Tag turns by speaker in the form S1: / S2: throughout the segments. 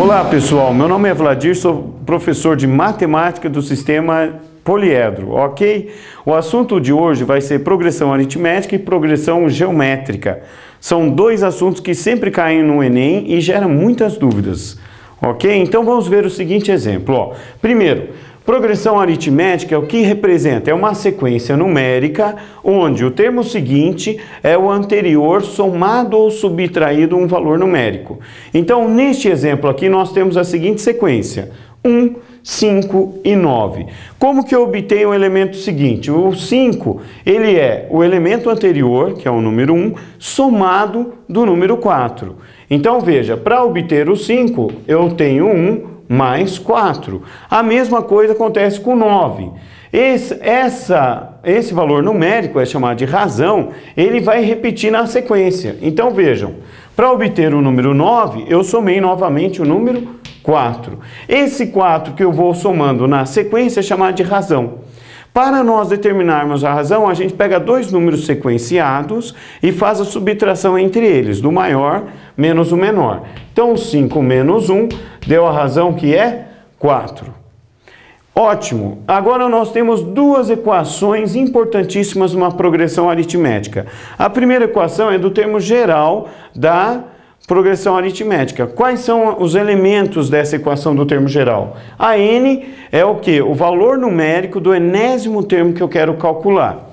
S1: Olá pessoal, meu nome é Vladir, sou professor de matemática do sistema poliedro, ok? O assunto de hoje vai ser progressão aritmética e progressão geométrica. São dois assuntos que sempre caem no Enem e geram muitas dúvidas, ok? Então vamos ver o seguinte exemplo. Ó. Primeiro, Progressão aritmética é o que representa? É uma sequência numérica onde o termo seguinte é o anterior somado ou subtraído um valor numérico. Então, neste exemplo aqui, nós temos a seguinte sequência: 1, 5 e 9. Como que eu obtenho o elemento seguinte? O 5, ele é o elemento anterior, que é o número 1, somado do número 4. Então, veja, para obter o 5, eu tenho 1 mais 4. A mesma coisa acontece com 9. Esse, essa, esse valor numérico é chamado de razão, ele vai repetir na sequência. Então vejam, para obter o número 9, eu somei novamente o número 4. Esse 4 que eu vou somando na sequência é chamado de razão. Para nós determinarmos a razão, a gente pega dois números sequenciados e faz a subtração entre eles, do maior menos o menor. Então, 5 menos 1 deu a razão que é 4. Ótimo! Agora nós temos duas equações importantíssimas numa progressão aritmética. A primeira equação é do termo geral da progressão aritmética. Quais são os elementos dessa equação do termo geral? A n é o que? O valor numérico do enésimo termo que eu quero calcular.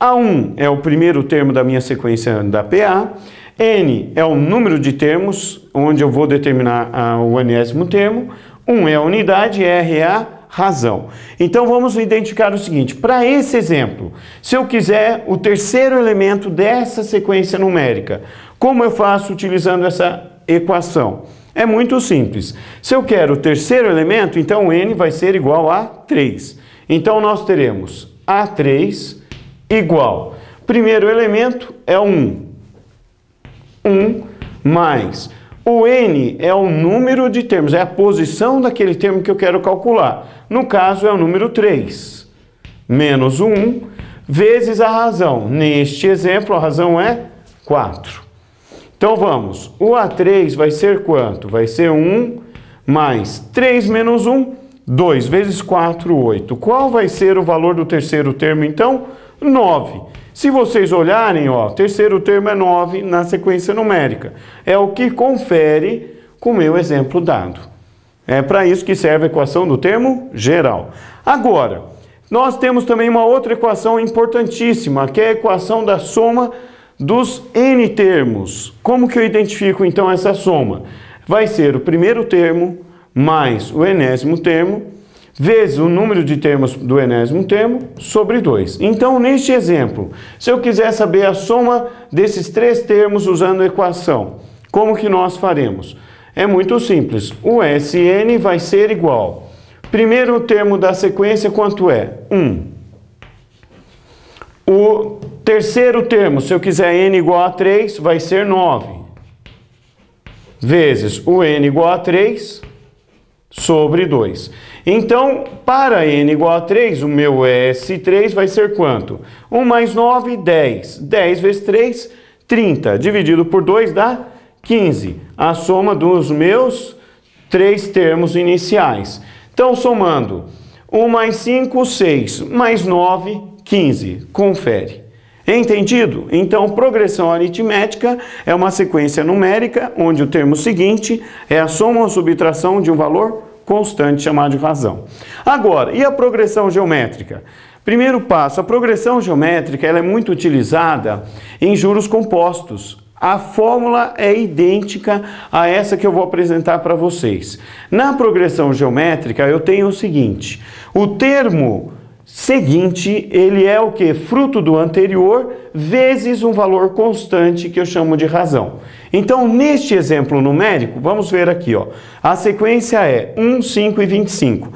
S1: A1 é o primeiro termo da minha sequência da PA. N é o número de termos, onde eu vou determinar ah, o enésimo termo. 1 é a unidade, R é a razão. Então vamos identificar o seguinte: para esse exemplo, se eu quiser o terceiro elemento dessa sequência numérica, como eu faço utilizando essa equação? É muito simples. Se eu quero o terceiro elemento, então n vai ser igual a 3. Então nós teremos A3 igual. Primeiro elemento é 1. 1 mais o n é o número de termos, é a posição daquele termo que eu quero calcular. No caso, é o número 3. Menos 1 vezes a razão. Neste exemplo, a razão é 4. Então vamos, o A3 vai ser quanto? Vai ser 1 mais 3 menos 1, 2 vezes 4, 8. Qual vai ser o valor do terceiro termo então? 9. Se vocês olharem, ó, terceiro termo é 9 na sequência numérica. É o que confere com o meu exemplo dado. É para isso que serve a equação do termo geral. Agora, nós temos também uma outra equação importantíssima, que é a equação da soma dos n termos. Como que eu identifico então essa soma? Vai ser o primeiro termo mais o enésimo termo vezes o número de termos do enésimo termo sobre 2. Então, neste exemplo, se eu quiser saber a soma desses três termos usando a equação, como que nós faremos? É muito simples. O Sn vai ser igual. Primeiro termo da sequência, quanto é? 1. O terceiro termo, se eu quiser n igual a 3, vai ser 9. Vezes o n igual a 3 sobre 2. Então, para n igual a 3, o meu S3 vai ser quanto? 1 mais 9, 10. 10 vezes 3, 30. Dividido por 2 dá 15. A soma dos meus três termos iniciais. Então, somando 1 mais 5, 6. Mais 9, 15. Confere. Entendido? Então, progressão aritmética é uma sequência numérica onde o termo seguinte é a soma ou subtração de um valor constante chamado de razão. Agora, e a progressão geométrica? Primeiro passo, a progressão geométrica ela é muito utilizada em juros compostos. A fórmula é idêntica a essa que eu vou apresentar para vocês. Na progressão geométrica, eu tenho o seguinte: o termo seguinte, ele é o que? Fruto do anterior vezes um valor constante que eu chamo de razão. Então, neste exemplo numérico, vamos ver aqui, ó. A sequência é 1, 5 e 25.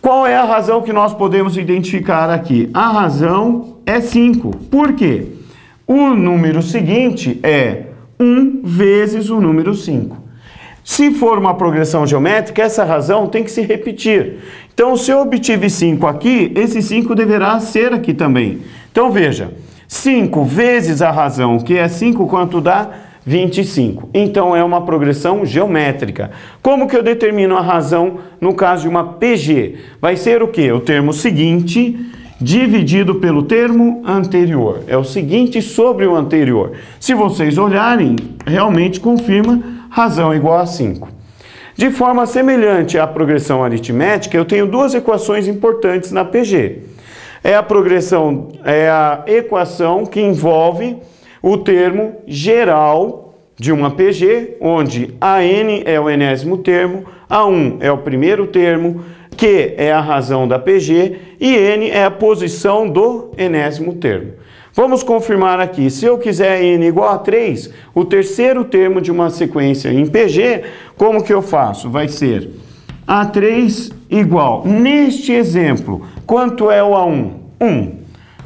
S1: Qual é a razão que nós podemos identificar aqui? A razão é 5. Por quê? O número seguinte é 1 vezes o número 5. Se for uma progressão geométrica, essa razão tem que se repetir. Então, se eu obtive 5 aqui, esse 5 deverá ser aqui também. Então, veja, 5 vezes a razão, que é 5, quanto dá? 25. Então é uma progressão geométrica. Como que eu determino a razão no caso de uma PG? Vai ser o que? O termo seguinte dividido pelo termo anterior. É o seguinte sobre o anterior. Se vocês olharem, realmente confirma razão igual a 5. De forma semelhante à progressão aritmética, eu tenho duas equações importantes na PG. É a progressão, é a equação que envolve o termo geral de uma PG, onde a n é o enésimo termo, a 1 é o primeiro termo, Q é a razão da PG e N é a posição do enésimo termo. Vamos confirmar aqui, se eu quiser N igual a 3, o terceiro termo de uma sequência em PG, como que eu faço? Vai ser A3 igual, neste exemplo, quanto é o A1? 1.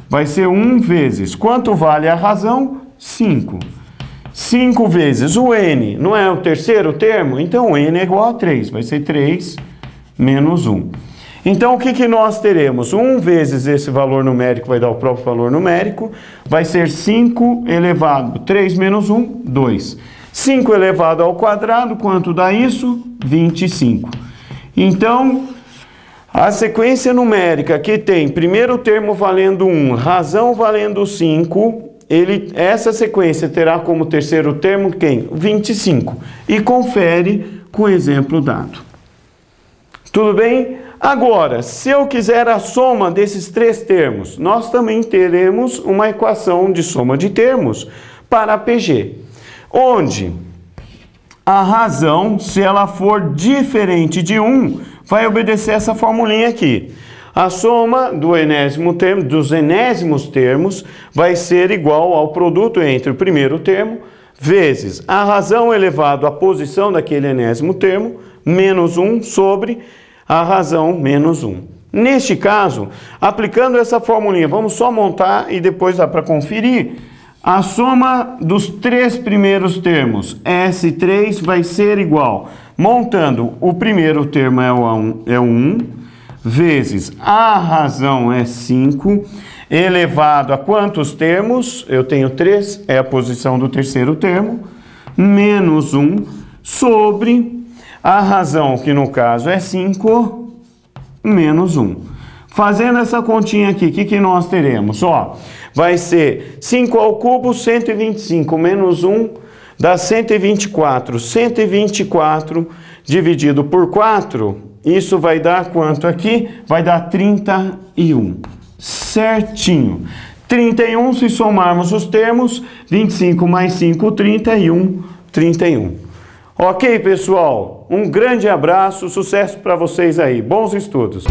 S1: Vai ser 1 vezes, quanto vale a razão? 5. 5 vezes o N, não é o terceiro termo? Então N é igual a 3, vai ser 3 menos 1. Então, o que, que nós teremos? 1 vezes esse valor numérico vai dar o próprio valor numérico, vai ser 5 elevado, 3 menos 1, 2. 5 elevado ao quadrado, quanto dá isso? 25. Então, a sequência numérica que tem primeiro termo valendo 1, razão valendo 5, ele, essa sequência terá como terceiro termo quem? 25. E confere com o exemplo dado. Tudo bem? Agora, se eu quiser a soma desses três termos, nós também teremos uma equação de soma de termos para PG, onde a razão, se ela for diferente de 1, vai obedecer essa formulinha aqui. A soma do enésimo termo, dos enésimos termos vai ser igual ao produto entre o primeiro termo vezes a razão elevado à posição daquele enésimo termo menos 1 sobre a razão menos 1. Neste caso, aplicando essa formulinha, vamos só montar e depois dá para conferir. A soma dos três primeiros termos, S3, vai ser igual. Montando, o primeiro termo é o 1, é 1 vezes a razão é 5, elevado a quantos termos? Eu tenho 3, é a posição do terceiro termo, menos 1 sobre a razão, que no caso é 5, menos 1. Fazendo essa continha aqui, o que, que nós teremos? Ó, vai ser 5 ao cubo, 125, menos 1, dá 124. 124 dividido por 4, isso vai dar quanto aqui? Vai dar 31. Certinho. 31, se somarmos os termos, 25 mais 5, 31, 31. Ok, pessoal? Um grande abraço, sucesso para vocês aí. Bons estudos!